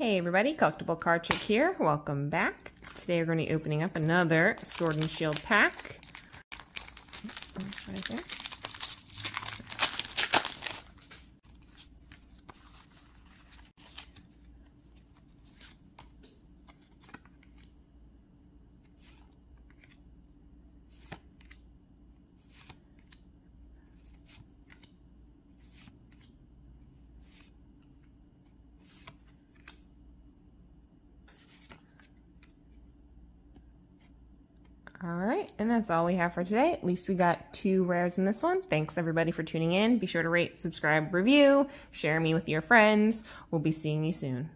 Hey everybody, Collectible Card Chick here. Welcome back. Today we're going to be opening up another Sword and Shield pack. Right All right, and that's all we have for today. At least we got two rares in this one. Thanks everybody for tuning in. Be sure to rate, subscribe, review, share me with your friends. We'll be seeing you soon.